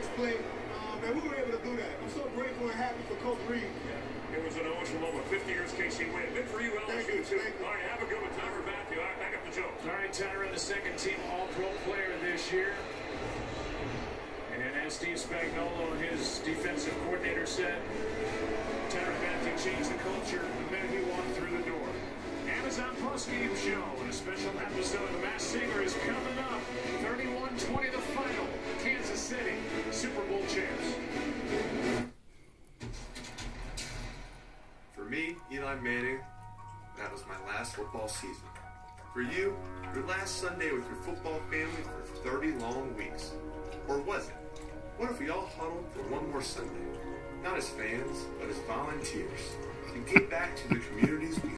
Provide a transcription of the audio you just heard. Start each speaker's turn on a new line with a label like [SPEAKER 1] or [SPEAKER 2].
[SPEAKER 1] next play. Um, and we were able to do that. I'm so grateful and happy for Coach Reid.
[SPEAKER 2] Yeah. It was an emotional moment. 50 years KC win. Good for you, LSU,
[SPEAKER 1] Thank you,
[SPEAKER 2] too.
[SPEAKER 1] thank you.
[SPEAKER 2] All right, have a good one. Tyrann Mathieu. All right, back up the Joe.
[SPEAKER 3] All right, Tyrann, the second team All-Pro player this year. And as Steve Spagnuolo, his defensive coordinator, said, Tyrann Mathieu changed the culture the minute he walked through the door. Amazon Plus Game Show and a special episode of The Masked Singer is coming
[SPEAKER 4] me, Eli Manning, that was my last football season. For you, your last Sunday with your football family for 30 long weeks. Or was it? What if we all huddled for one more Sunday? Not as fans, but as volunteers. To give back to the communities we